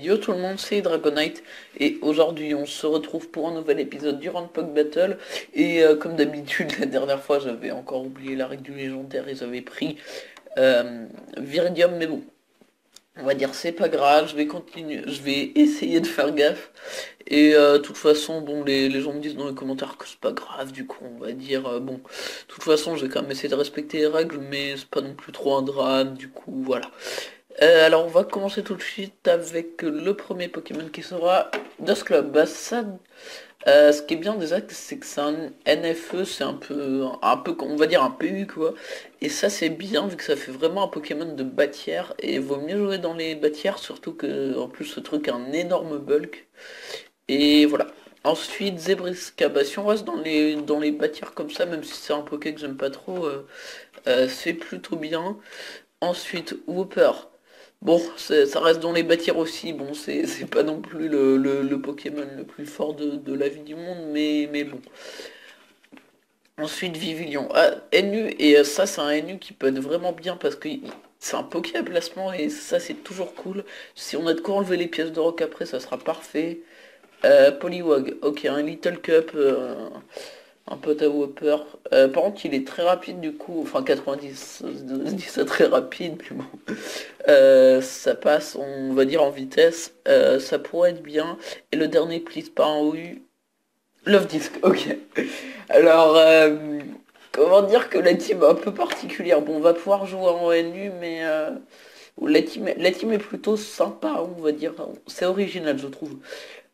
Yo tout le monde, c'est Dragonite. Et aujourd'hui on se retrouve pour un nouvel épisode du Rampog Battle. Et euh, comme d'habitude la dernière fois j'avais encore oublié la règle du légendaire et j'avais pris euh, Viridium. Mais bon on va dire c'est pas grave, je vais continuer, je vais essayer de faire gaffe. Et euh, de toute façon bon les, gens me disent dans les commentaires que c'est pas grave du coup on va dire bon. De toute façon je vais quand même essayer de respecter les règles mais c'est pas non plus trop un drame du coup voilà euh, alors on va commencer tout de suite avec le premier Pokémon qui sera Dusclops. Bah, ça, euh, ce qui est bien déjà, c'est que c'est un NFE, c'est un peu, un peu, on va dire un PU quoi. Et ça c'est bien vu que ça fait vraiment un Pokémon de bâtière et vaut mieux jouer dans les bâtières, surtout que en plus ce truc a un énorme bulk. Et voilà. Ensuite Zebrisca, bah, si on reste dans les, dans les bâtières comme ça, même si c'est un Poké que j'aime pas trop, euh, c'est plutôt bien. Ensuite Whooper. Bon, ça reste dans les bâtir aussi, bon, c'est pas non plus le, Pokémon le plus fort de, la vie du monde, mais, mais bon. Ensuite, Vivillon. Ah, NU, et euh, ça, c'est un NU qui peut être vraiment bien parce que c'est un Poké à placement et ça, c'est toujours cool. Si on a de quoi enlever les pièces de rock après, ça sera parfait. Euh, ok, un Little Cup. Euh, un pote à Whopper. Euh, par contre, il est très rapide du coup, enfin 90, je dis ça très rapide, mais bon. Euh, ça passe, on va dire, en vitesse. Euh, ça pourrait être bien. Et le dernier, please, pas un OU. Love Disc, ok. Alors, comment dire que la team est un peu particulière? Bon, on va pouvoir jouer en NU, mais la, team, la team est plutôt sympa, on va dire. C'est original, je trouve.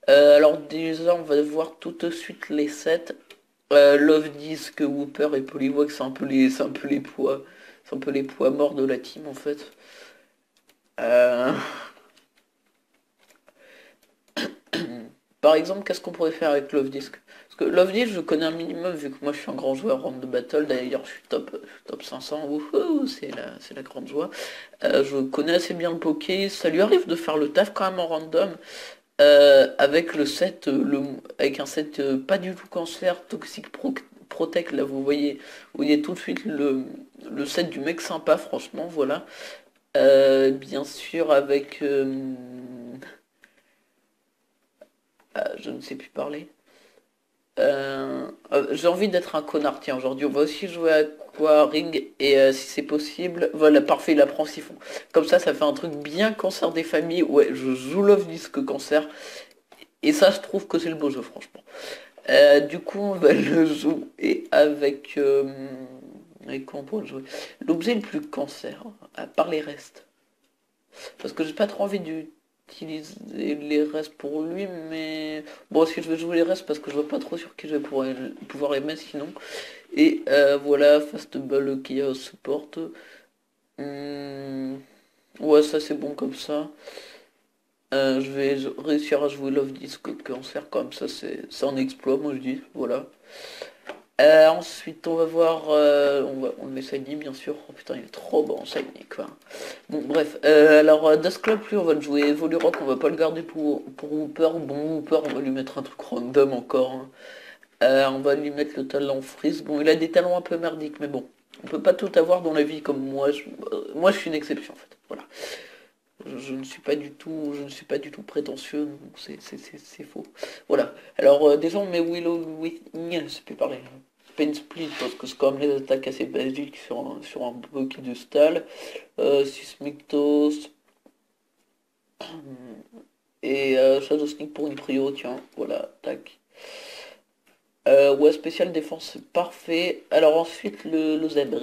alors déjà, on va voir tout de suite les sets. Euh, Love Disc, Whooper et Poliwag, c'est un peu les, poids, morts de la team en fait. Euh, par exemple, qu'est-ce qu'on pourrait faire avec Love Disc? Parce que Love Disc, je connais un minimum, vu que moi je suis un grand joueur round de battle, d'ailleurs je suis top, top 500, c'est la, la grande joie. Euh, je connais assez bien le poké, ça lui arrive de faire le taf quand même en random, euh, avec le set, euh, le, avec un set euh, pas du tout cancer, Toxic Protect, là vous voyez, vous voyez tout de suite le, le set du mec sympa, franchement, voilà. bien sûr avec... Ah, je ne sais plus parler. Euh, euh, j'ai envie d'être un connard, tiens, aujourd'hui on va aussi jouer à quoi Ring, et euh, si c'est possible, voilà, parfait, il apprend siphon. Comme ça, ça fait un truc bien cancer des familles, ouais, je joue Love Disque Cancer, et ça, je trouve que c'est le beau jeu, franchement. du coup, on va le jouer avec... avec quoi on jouer? L'objet le plus cancer, à part les restes. Parce que j'ai pas trop envie du utiliser les restes pour lui, mais bon, si je vais jouer les restes? Parce que je vois pas trop sur qui je vais pouvoir, les mettre sinon. Et euh, voilà, Fastball qui a support. Hmm, ouais, ça c'est bon comme ça. Euh, je vais réussir à jouer Love Disc Cancer comme ça, c'est un exploit, moi je dis, voilà. Euh, ensuite, on va voir, euh, on, va, on met Shiny bien sûr. Oh putain, il est trop bon Shiny quoi. Bon, bref. Euh, alors, Dust Club, lui, on va le jouer Rock, on va pas le garder pour, pour Whooper. Bon, Whooper, on va lui mettre un truc random encore. Hein. on va lui mettre le talent Freeze. Bon, il a des talents un peu merdiques, mais bon. On peut pas tout avoir dans la vie comme moi. Je, moi, je suis une exception en fait. Voilà. Je, ne suis pas du tout, je ne suis pas du tout prétentieux, c'est faux. Voilà. Alors, déjà, on met Willow, oui, je peux parler. Split parce que c'est comme les attaques assez basiques sur un, sur de Stal. Euh, Sismictos. Et euh, Shadow Sneak pour une prio, tiens, voilà, tac. Euh, ouais, spécial défense, parfait. Alors ensuite, le, le zèbre.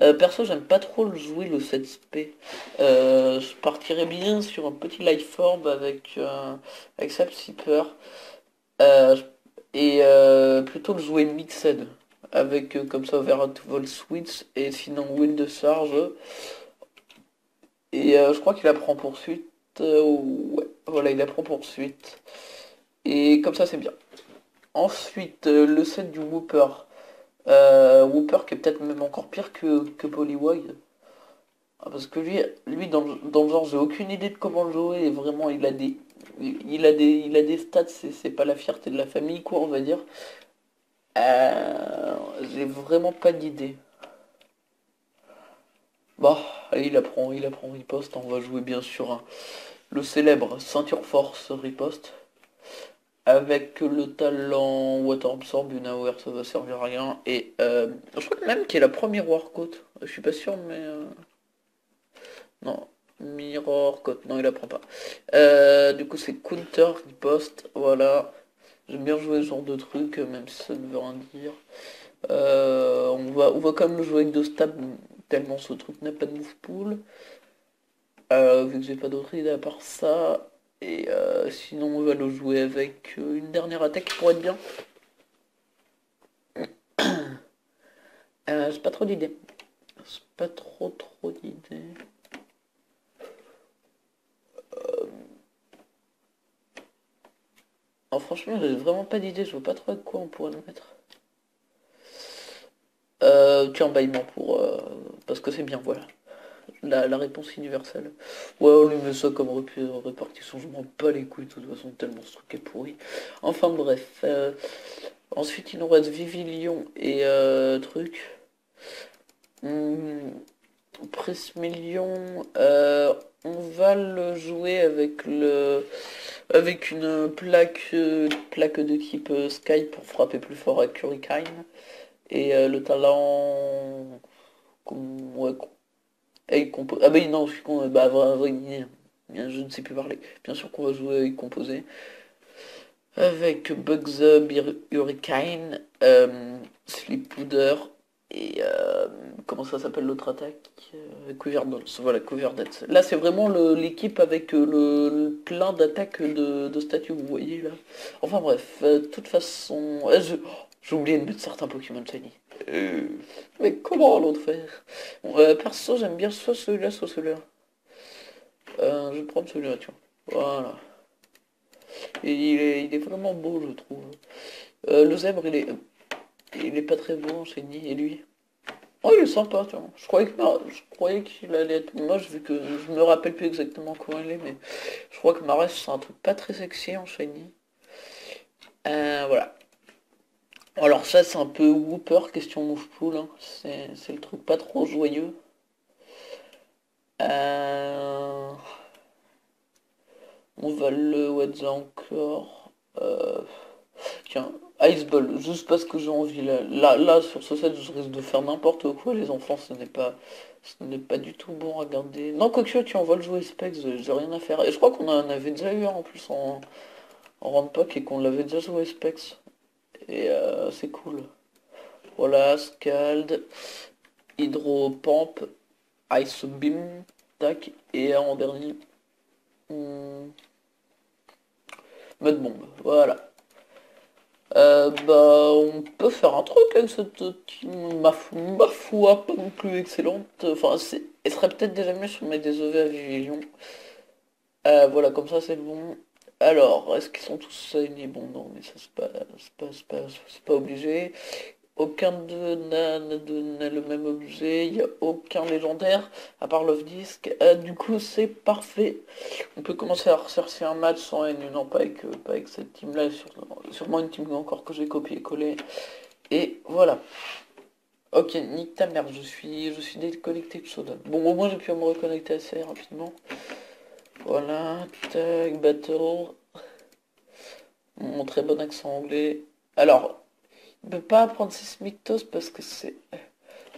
Euh, perso, j'aime pas trop le jouer, le 7SP. Euh, je partirais bien sur un petit life form avec, avec Sapsipper. Et plutôt le jouer mixed avec euh, comme ça Vol Switch et sinon Will de charge. Et euh, je crois qu'il apprend poursuite. Euh, ouais, voilà, il apprend poursuite. Et comme ça c'est bien. Ensuite, le set du Whooper. Whooper qui est peut-être même encore pire que, que Poliwag. Ah, parce que lui, lui dans, dans le genre, j'ai aucune idée de comment le jouer. Et vraiment, il a des, il a des, il a des stats. C'est pas la fierté de la famille, quoi, on va dire. Euh, j'ai vraiment pas d'idée. Bon, il apprend, il apprend, il poste. On va jouer bien sûr un, le célèbre ceinture force riposte. Avec le talent Water Absorb, une AOR ça va servir à rien. Et euh, je crois même qu'il est la première Warcoat. Je suis pas sûr mais... Euh, non, Mirror Coat, non il apprend pas. Euh, du coup c'est Counter Riposte, voilà. J'aime bien jouer ce genre de truc, même si ça ne veut rien dire. on, va, on va quand même jouer avec deux stabs, tellement ce truc n'a pas de move pool. vu que j'ai pas d'autre idée à part ça. Et euh, sinon, on va le jouer avec euh, une dernière attaque pourrait être bien. euh, j'ai pas trop d'idées. C'est pas trop trop d'idées. Oh, franchement, j'ai vraiment pas d'idée. Je vois pas trop avec quoi on pourrait le mettre. Euh, tu bâillement pour... Euh, parce que c'est bien, voilà la, réponse universelle. Ouais, on lui met ça comme répartition, je m'en bats les couilles de toute façon, tellement ce truc est pourri. Enfin bref. Euh, ensuite, il nous reste Vivilion et euh, truc. Hum, on va le jouer avec le avec une plaque plaque de type Sky pour frapper plus fort à Curricane et le talent ouais, et Ah bah non, je suis con, bah je ne sais plus parler. Bien sûr qu'on va jouer avec composé. Avec Bugs Hurricane, euh, Sleep Powder et euh, comment ça s'appelle l'autre attaque? Euh, Cover Voilà, Cover Là c'est vraiment l'équipe avec euh, le, plein d'attaques de, de statues, vous voyez là. Enfin bref, de toute façon. J'ai oublié de mettre certains Pokémon Shiny. Mais comment l'autre faire? Perso, j'aime bien soit celui-là, soit celui-là. Je vais prendre celui-là, tiens. Voilà. Et il est, il est vraiment beau, je trouve. le zèbre, il est, il est pas très beau en Shiny, et lui? Oh, il est sympa, tiens. Je croyais que je croyais qu'il allait être moche vu que je me rappelle plus exactement comment il est, mais je crois que Mares c'est un truc pas très sexy en shiny. voilà. Alors ça c'est un peu Whooper, question move pool, hein. c'est le truc pas trop joyeux. Euh, on va le What's encore. Euh... Tiens, Ice Ball, juste parce que j'ai envie. Là, là, sur ce set, je risque de faire n'importe quoi. Les enfants, ce n'est pas ce n'est pas du tout bon à regarder. Non, quoique, tu va le jouer Specs, j'ai rien à faire. Et je crois qu'on en avait déjà eu un en plus en, en et qu'on l'avait déjà joué Specs. Et euh, c'est cool. Voilà, Scald, Hydropamp, Ice Beam, tac, et en dernier, hmm, Mud Bomb, voilà. Euh, bah, on peut faire un truc avec cette team, ma, foi, pas non plus excellente. Enfin, elle serait peut-être déjà mieux si on met des EV à Vivillon. Euh, voilà, comme ça c'est bon. Alors, est-ce qu'ils sont tous saignés Bon, non, mais ça, c'est pas, pas, pas, obligé. Aucun d'eux n'a le même objet, il n'y a aucun légendaire, à part Love Disc. Euh, du coup, c'est parfait. On peut commencer à rechercher un match sans N, non pas avec, pas avec cette team-là, sûrement une team encore que j'ai copié-collé. Et voilà. Ok, nique ta merde, je suis, je suis déconnecté de Shodan. Bon, au moins j'ai pu me reconnecter assez rapidement. Voilà, tag, battle. Mon très bon accent anglais. Alors, ne peut pas apprendre Sismictos parce que c'est...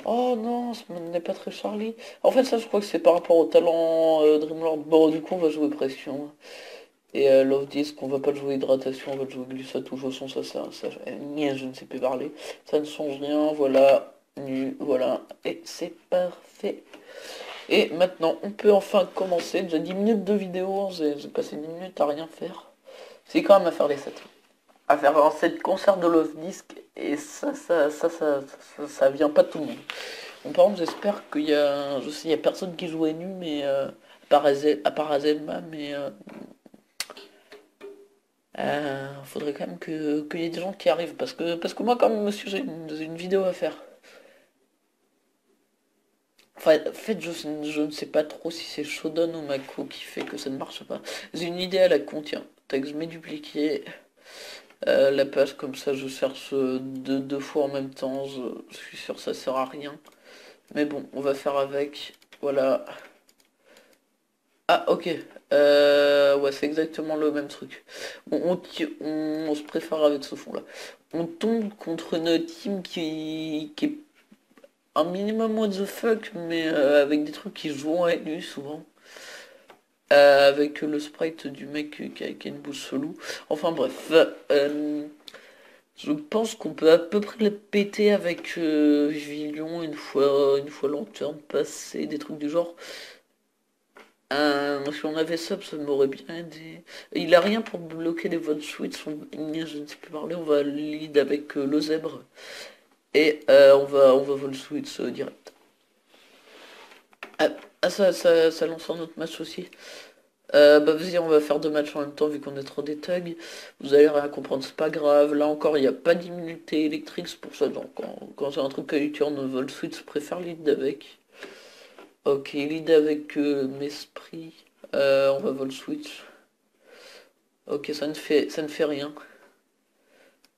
Oh non, ce n'est pas très Charlie. En fait, ça, je crois que c'est par rapport au talent euh, Dreamlord. Bon, du coup, on va jouer pression. Et euh, Love Disc, on va pas jouer hydratation, on va jouer glissade. De toute façon, ça, ça, ça, je ne sais plus parler. Ça ne change rien, voilà. Nu, voilà. Et c'est parfait. Et maintenant, on peut enfin commencer. Déjà 10 minutes de vidéo, j'ai passé 10 minutes à rien faire. C'est quand même à faire les 7. À faire un set concert de Love Disc, et ça ça, ça, ça, ça, vient pas de tout le monde. Bon, par contre, j'espère qu'il y a... Je sais, il y a personne qui jouait nu, mais... Euh, à, part Azelma, mais... Euh, euh, faudrait quand même qu'il y ait des gens qui arrivent, parce que, parce que moi, quand même, monsieur, j'ai une vidéo à faire. Enfin, en fait, je, ne sais pas trop si c'est Shodan ou Mako qui fait que ça ne marche pas. J'ai une idée à la con, tiens. je mets dupliquer euh, la page, comme ça je cherche deux, deux fois en même temps. Je, suis sûr ça sert à rien. Mais bon, on va faire avec. Voilà. Ah, ok. Euh, ouais, c'est exactement le même truc. On, on, se préfère avec ce fond-là. On tombe contre une team qui, est un minimum what the fuck, mais euh, avec des trucs qui jouent à lui souvent. Euh, avec le sprite du mec qui a, une bouche loup. Enfin bref. je pense qu'on peut à peu près le péter avec Vilion une fois, une fois lanterne passé, des trucs du genre. Euh, si on avait sub, ça m'aurait bien aidé. Il a rien pour bloquer les votes suites. Je ne sais plus parler. On va lead avec euh, le zèbre. Et euh, on va on va vol switch direct. Ah, ça, ça, ça, lance un autre match aussi. bah vas-y, on va faire deux matchs en même temps vu qu'on est trop des. Vous allez rien comprendre, c'est pas grave. Là encore, il n'y a pas d'immunité électrique, c'est pour ça. Donc quand, c'est un truc à on vol switch, préfère lead avec. Ok, l'idée avec euh, Mesprit. Euh, on va vol switch. Ok, ça ne fait ça ne fait rien.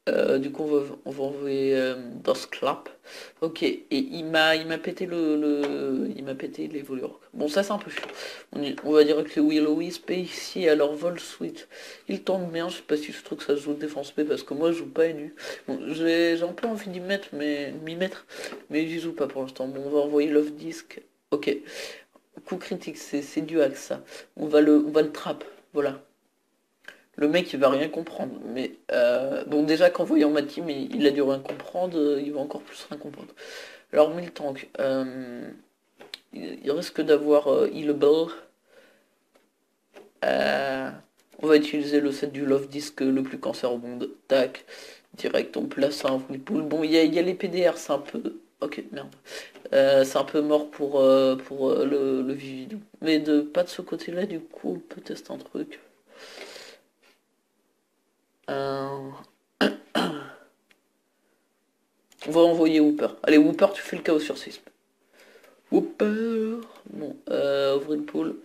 Euh, du coup on va, on envoyer euh, clap. Ok, et il m'a il m'a pété le, il m'a pété les voleurs. Bon ça c'est un peu chiant. On, va dire que le Willow Wisp ici alors vol switch. Il tombe bien, je sais pas si je trouve que ça joue défense P parce que moi je joue pas nu. Bon, j'ai un peu envie d'y mettre mais m'y mettre, mais j'y joue pas pour l'instant. Bon on va envoyer Love Disc Ok. Coup critique, c'est du axe ça. On va le, on va le trap. Voilà. Le mec il va rien comprendre. Mais euh, bon déjà qu'en voyant ma team il, a dû rien comprendre, il va encore plus rien comprendre. Alors mille tank. Euh, il, risque d'avoir euh, healable. Euh, on va utiliser le set du love disc le plus cancer au monde. Tac. Direct on place un pool. Bon il y a, les PDR, c'est un peu Ok, merde. Euh, c'est un peu mort pour, euh, euh, le, le vidéo. Mais de pas de ce côté-là, du coup, on peut tester un truc. On va envoyer Whooper. Allez, Whooper, tu fais le chaos sur 6. Whooper Bon, ouvrez le pool.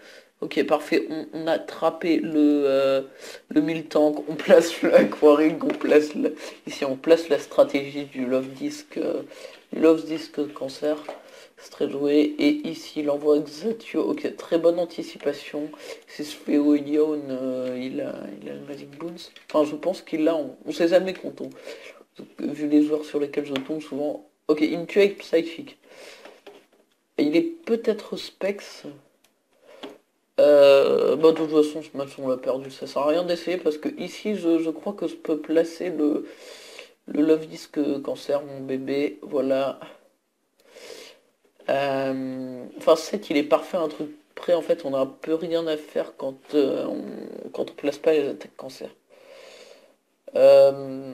Ok, parfait. On, a attrapé le, le 1000 tank. On place l'aquaring. On place ici, on place la stratégie du love disc Love Disc Cancer. C'est très joué. Et ici, il envoie Xatio. Ok, très bonne anticipation. C'est ce euh, il a, il a le Magic Boons. Enfin, je pense qu'il l'a. On, ne sait jamais quand on. Vu les joueurs sur lesquels je tombe souvent. Ok, il me tue avec Psychic. Il est peut-être Specs. Euh, bah, de toute façon, ce match, on l'a perdu. Ça sert à rien d'essayer parce que ici, je, je crois que je peux placer le le Love Disc Cancer, mon bébé, voilà. Euh, enfin, c'est qu'il est parfait, un truc prêt, en fait, on a un peu rien à faire quand, euh, on, quand on place pas les attaques cancer. Euh,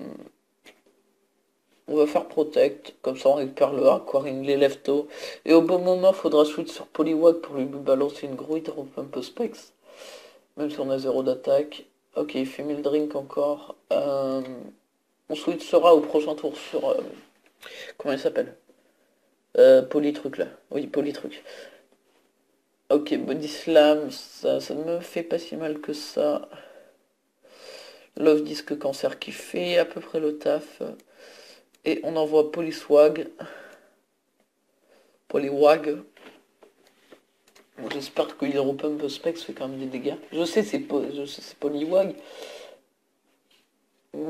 on va faire Protect, comme ça on récupère le Aquaring, les leftos. Et au bon moment, il faudra switch sur Poliwag pour lui balancer une hydro un peu specs. Même si on a zéro d'attaque. Ok, il fait 1000 drink encore. On switchera au prochain tour sur... Comment il s'appelle? Euh, Polytruc là. Oui, Polytruc. Ok, Body Slam, ça, ne me fait pas si mal que ça. Love Disc Cancer qui fait à peu près le taf. Et on envoie Polyswag. Polywag. J'espère que Pump Specs fait quand même des dégâts. Je sais c'est Polywag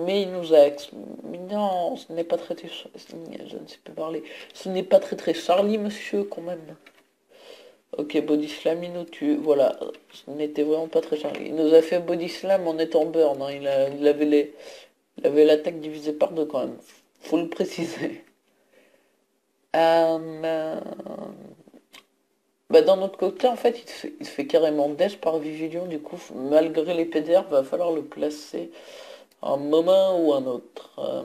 mais il nous a... Mais non, ce n'est pas traité... Je ne sais plus parler. Ce n'est pas très très Charlie, monsieur, quand même. Ok, body slam, il nous tue. Voilà, ce n'était vraiment pas très Charlie. Il nous a fait body slam en étant burn. Hein. Il, il avait les... Il avait l'attaque divisée par deux quand même. Faut le préciser. Euh, bah, dans notre côté, en fait, il fait, fait carrément death par Vigilion. Du coup, malgré les PDR, va falloir le placer un moment ou un autre. Euh,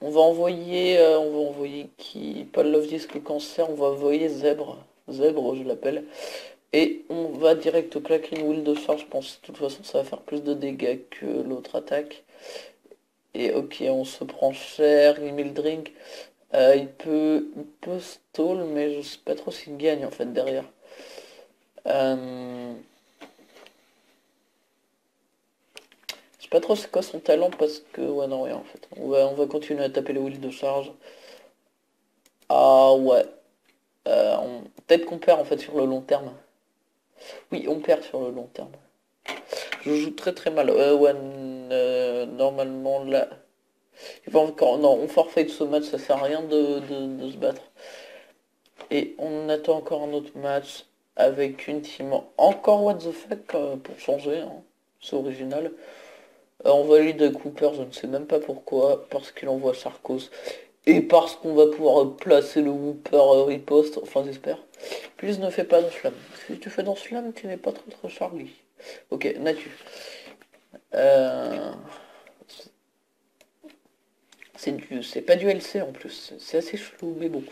on va envoyer, euh, on va envoyer qui Pas Love Disc Cancer, on va envoyer Zèbre. Zèbre, je l'appelle. Et on va direct au claquer wheel de charge. Je pense de toute façon ça va faire plus de dégâts que l'autre attaque. Et ok, on se prend cher, il drink. Euh, il peut il peut stall, mais je sais pas trop s'il gagne en fait derrière. Pas trop c'est quoi son talent parce que... Ouais, non, rien en fait. On va, on va continuer à taper le wheel de charge. Ah ouais. Euh, Peut-être qu'on perd en fait sur le long terme. Oui, on perd sur le long terme. Je joue très très mal. Euh, ouais, euh, normalement là... Il va encore... Non, on forfait de ce match, ça sert à rien de, se battre. Et on attend encore un autre match avec une team encore what the fuck euh, pour changer. Hein. C'est original. On valide Cooper, je ne sais même pas pourquoi, parce qu'il envoie Sarkos. Et parce qu'on va pouvoir placer le Whooper riposte, enfin j'espère. Plus ne fais pas de slam. Si tu fais dans slam, tu n'es pas trop trop Charlie. Ok, Natu. Euh... C'est pas du LC en plus, c'est assez chelou, mais bon.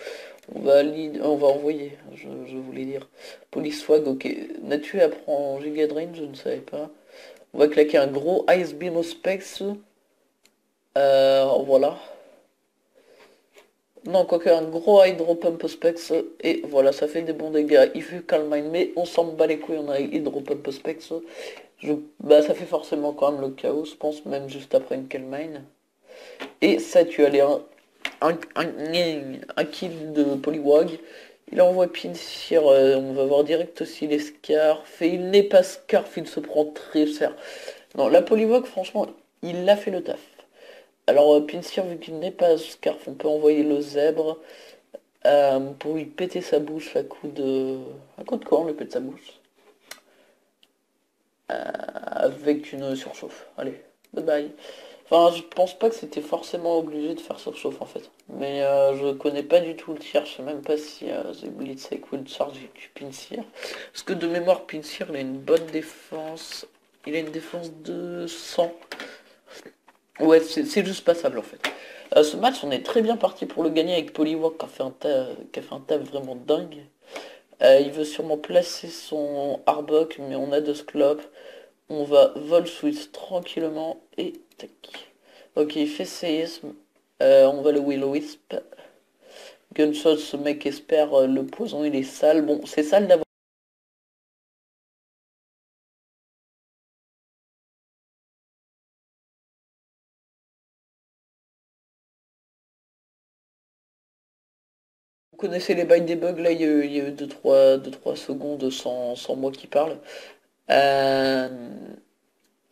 On va, on va envoyer, je, voulais dire. Police Swag, ok. Natu apprend Giga Drain, je ne savais pas. On va claquer un gros Ice Beam au Specs. Euh, voilà. Non, quoique un gros Hydro Pump Specs, et voilà, ça fait des bons dégâts. Il fait Calmine, mais on s'en bat les couilles, on a Hydro Pump Specs. Bah, ça fait forcément quand même le chaos, je pense, même juste après une Calmine. Et ça, tu as un, un, un, kill de Poliwag. Il envoie Pinsir, euh, on va voir direct aussi les Scarf. Et il n'est pas Scarf, il se prend très cher. Non, la Poliwag, franchement, il a fait le taf. Alors, euh, Pinsir, vu qu'il n'est pas Scarf, on peut envoyer le zèbre euh, pour lui péter sa bouche à coup de... À coup de quoi on lui sa bouche Avec une surchauffe. Allez, bye bye. Enfin, je pense pas que c'était forcément obligé de faire surchauffe en fait. Mais je connais pas du tout le tir, je sais même pas si The Blitzek will charge du Pinsir. Parce que de mémoire, Pinsir, il a une bonne défense. Il a une défense de 100. Ouais, c'est juste passable en fait. Euh, ce match, on est très bien parti pour le gagner avec Polywalk qui a fait un qui a fait un taf vraiment dingue. Euh, il veut sûrement placer son Arbok, mais on a deux Sclop. On va Vol Switch tranquillement et Ok, il fait séisme. Euh, on va le Will Wisp. Gunshot, ce mec espère le poison, il est sale. Bon, c'est sale d'avoir Vous connaissez les bails des bugs, là il y a eu 2-3 secondes sans, moi qui parle. Euh,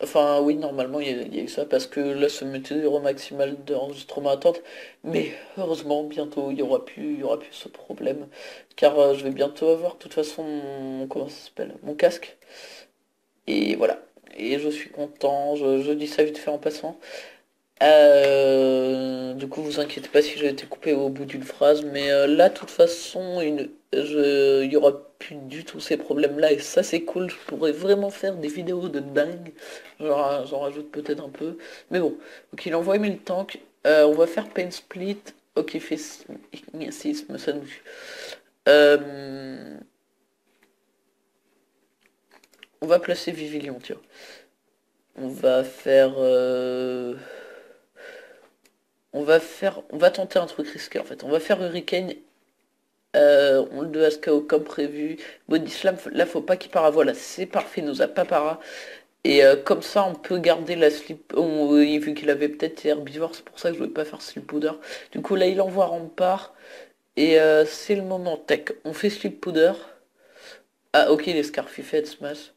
enfin oui normalement il y, a, ça parce que là ce au maximal d'enregistrement attente. Mais heureusement bientôt il y aura plus il y aura plus ce problème. Car euh, je vais bientôt avoir de toute façon mon, comment ça s'appelle Mon casque. Et voilà. Et je suis content, je dis ça vite fait en passant. Euh, du coup, vous inquiétez pas si j'ai été coupé au bout d'une phrase, mais euh, là, de toute façon, il y aura plus du tout ces problèmes-là, et ça, c'est cool. Je pourrais vraiment faire des vidéos de dingue. J'en rajoute peut-être un peu. Mais bon, ok, il envoie le tank. Euh, on va faire pain split. Ok, fait 6, ça nous... On va placer Vivilion, tiens. On va faire on va faire, on va tenter un truc risqué en fait. On va faire Hurricane, euh, on le doit à comme prévu. Body Slam, là faut pas qu'il para. Voilà, c'est parfait, nous a pas para. Et euh, comme ça, on peut garder la slip. vu qu'il avait peut-être herbivore, c'est pour ça que je voulais pas faire slip powder. Du coup, là, il envoie rempart. Et euh, c'est le moment tech. On fait slip powder. Ah, ok, les fait smash.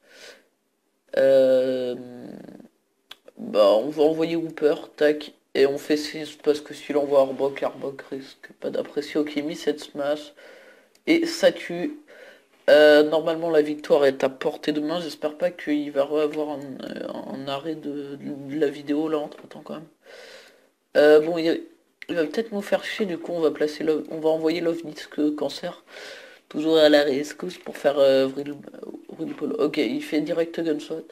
Bah, on va envoyer Whooper, tac. Et on fait 6 parce que si l'on voit Arbok, Arbok risque pas d'apprécier. Ok, mis cette smash. Et ça tue. Euh, normalement la victoire est à portée de main. J'espère pas qu'il va avoir un, arrêt de, la vidéo là entre temps quand même. Euh, bon, il, va peut-être nous faire chier. Du coup, on va placer, on va envoyer Love Cancer. Toujours à la rescousse pour faire euh, Ok, il fait direct gunshot.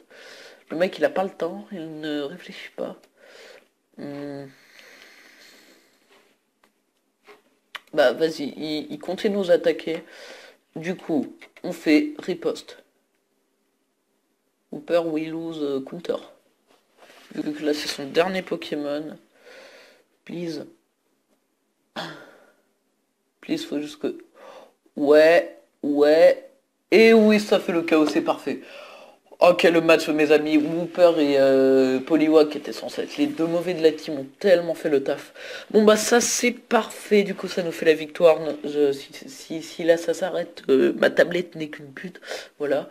Le mec, il a pas le temps. Il ne réfléchit pas. Hmm. Bah vas-y, il, continue nous attaquer. Du coup, on fait riposte. Hooper we lose euh, counter. Vu que là c'est son dernier Pokémon. Please. Please, faut juste que... Ouais, ouais. Et oui, ça fait le chaos, c'est parfait. Ok le match mes amis, Whooper et euh, qui étaient censés être les deux mauvais de la team ont tellement fait le taf. Bon bah ça c'est parfait, du coup ça nous fait la victoire. si, si, là ça s'arrête, euh, ma tablette n'est qu'une pute. Voilà,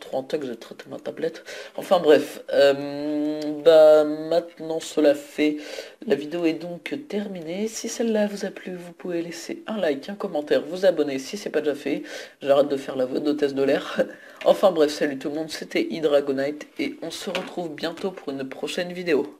trop en que j'ai traité ma tablette. Enfin bref, euh, bah maintenant cela fait, la vidéo est donc terminée. Si celle-là vous a plu, vous pouvez laisser un like, un commentaire, vous abonner si c'est pas déjà fait. J'arrête de faire la voix d'hôtesse de l'air. Enfin bref, salut tout le monde, c'était Hydragonite et on se retrouve bientôt pour une prochaine vidéo.